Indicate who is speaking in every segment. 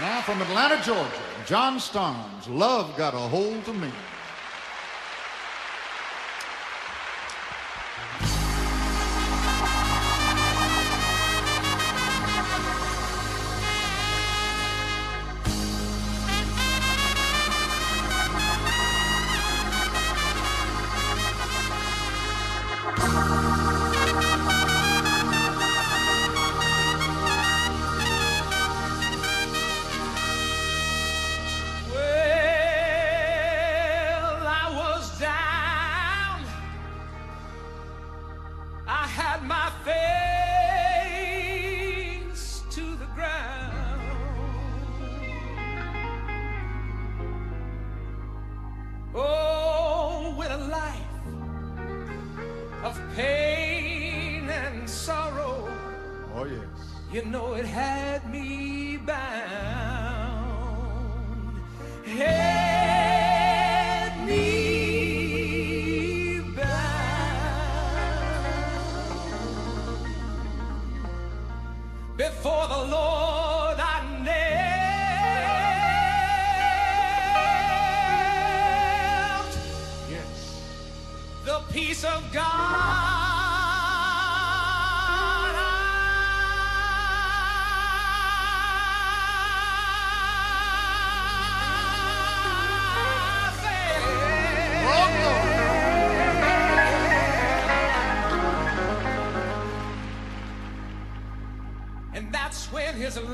Speaker 1: Now from Atlanta, Georgia, John Starnes, Love Got a Hold of Me.
Speaker 2: of pain and sorrow.
Speaker 1: Oh, yes.
Speaker 2: You know it had me bound. Had me bound. Before the Lord. peace of God. And that's when his love,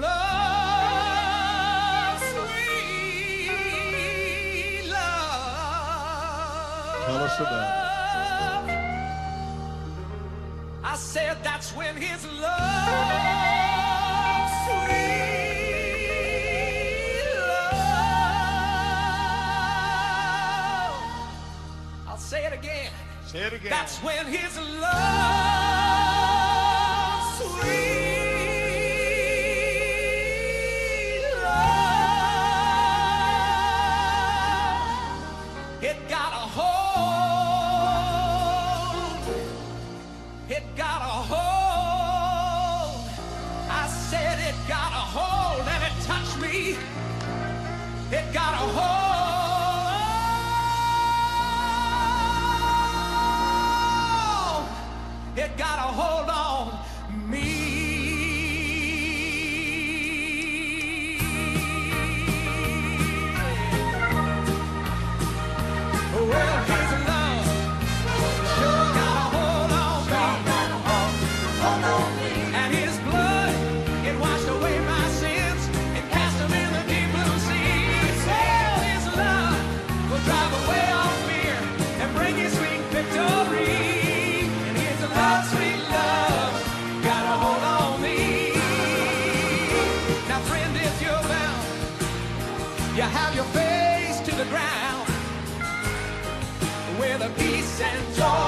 Speaker 2: sweet love.
Speaker 1: Tell us about
Speaker 2: it. said that's when his love, sweet love. I'll say it again.
Speaker 1: Say it again.
Speaker 2: That's when his love. It got a hold. I said it got a hold and it touched me. It got a hold. and joy.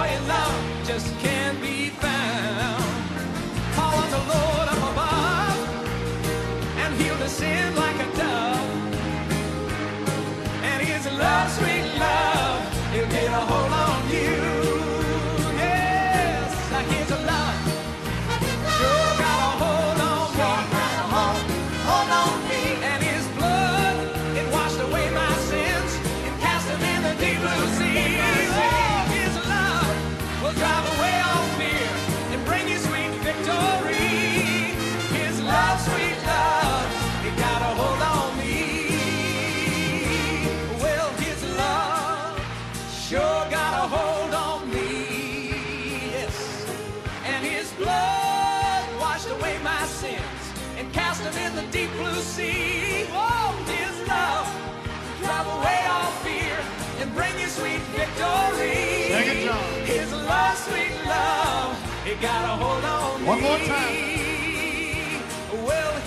Speaker 1: One more time.
Speaker 2: Well,